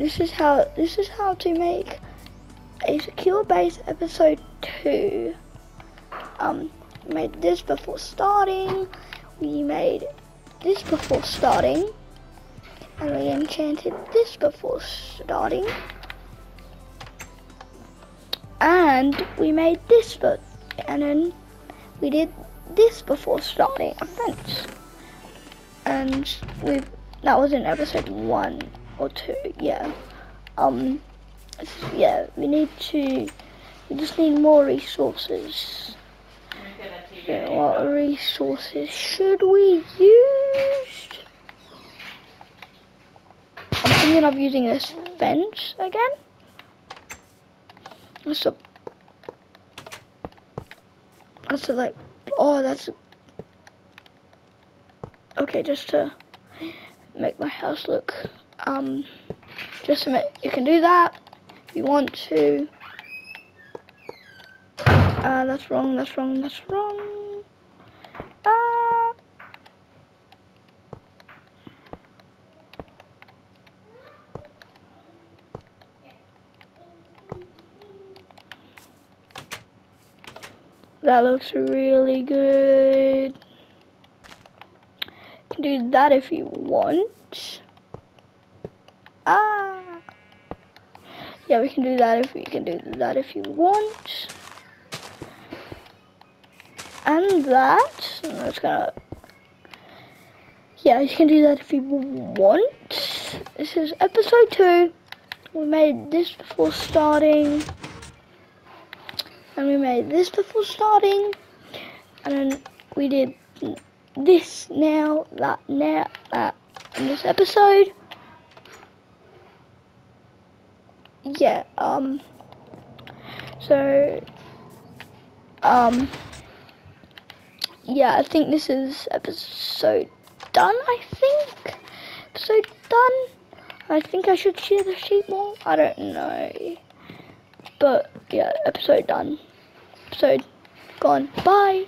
this is how this is how to make a secure base episode two. Um, made this before starting. We made this before starting, and we enchanted this before starting, and we made this, but and then we did this before starting. A fence, and we that was in episode one or two, yeah. Um, yeah, we need to, we just need more resources. Yeah, what resources should we use? I'm thinking of using this fence again. That's a, that's a like, oh, that's, a, okay, just to make my house look, um, just a minute, you can do that if you want to. Uh, that's wrong, that's wrong, that's wrong. Uh, that looks really good. You can do that if you want. Yeah, we can do that if we can do that if you want. And that, gonna, yeah, you can do that if you want. This is episode two. We made this before starting. And we made this before starting. And then we did this now, that now, that in this episode. Yeah, um, so, um, yeah, I think this is episode done, I think. Episode done. I think I should share the sheet more. I don't know. But, yeah, episode done. Episode gone. Bye.